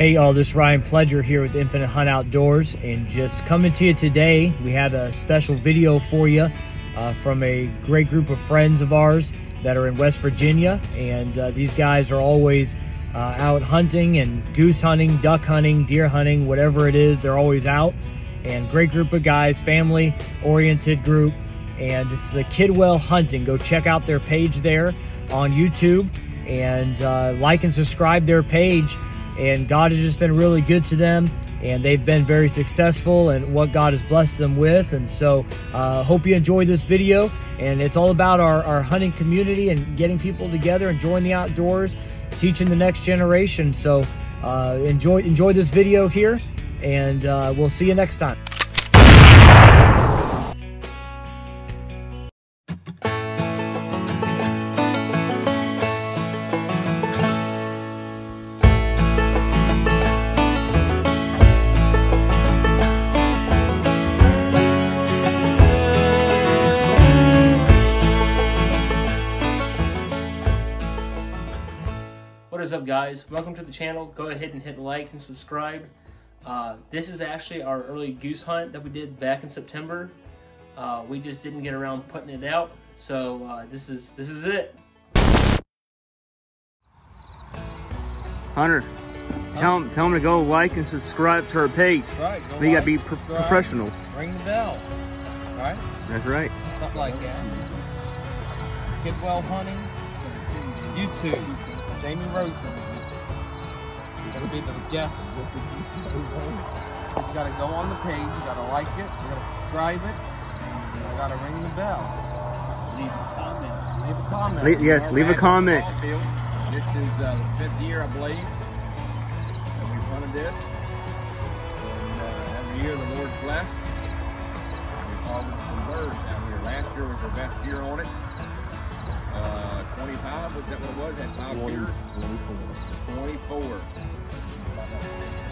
Hey y'all, this is Ryan Pledger here with Infinite Hunt Outdoors and just coming to you today, we have a special video for you uh, from a great group of friends of ours that are in West Virginia and uh, these guys are always uh, out hunting and goose hunting, duck hunting, deer hunting, whatever it is, they're always out and great group of guys, family oriented group and it's the Kidwell Hunting. Go check out their page there on YouTube and uh, like and subscribe their page and God has just been really good to them and they've been very successful and what God has blessed them with. And so uh, hope you enjoy this video and it's all about our, our hunting community and getting people together, enjoying the outdoors, teaching the next generation. So uh, enjoy, enjoy this video here and uh, we'll see you next time. What is up guys? Welcome to the channel. Go ahead and hit like and subscribe. Uh, this is actually our early goose hunt that we did back in September. Uh, we just didn't get around putting it out, so uh, this is this is it. Hunter, tell him, tell him to go like and subscribe to our page. Right. Go We gotta be pro- subscribe, professional. Ring the bell. Right? That's right. Stuff like that. Kidwell Hunting. YouTube. Jamie Roseman. You're gonna be the guest. You gotta go on the page, you gotta like it, you gotta subscribe it, and you gotta ring the bell. Leave a comment. Leave a comment. Le- yes, Our leave a comment. This is uh, the fifth year, I believe, that we've hunted this. And uh, every year the Lord's blessed. We've harvested some birds out here. Last year was our best year on it. Uh, 25, was that what it was? Five years? 24. 24.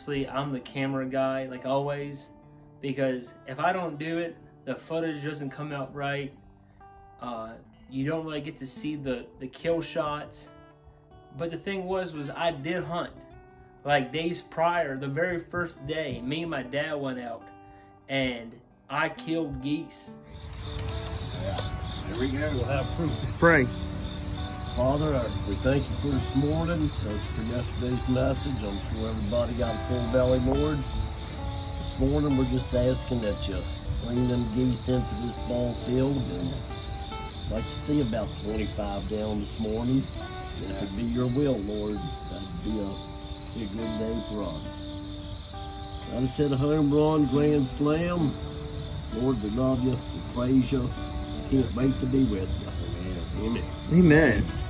Obviously, I'm the camera guy, like always, because if I don't do it, the footage doesn't come out right. Uh, you don't really get to see the the kill shots. But the thing was, was I did hunt. Like days prior, the very first day, me and my dad went out, and I killed geese. There we go. We'll have proof. Let's pray. Father, I, we thank you for this morning. Thank you for yesterday's message. I'm sure everybody got a full belly, Lord. This morning, we're just asking that you bring them geese into this ball field. And I'd like to see about 25 down this morning. And if it be your will, Lord, that'd be a, be a good day for us. I just hit a home run, grand slam. Lord, we love you. We praise you. Can't wait to be with you. Amen. Amen.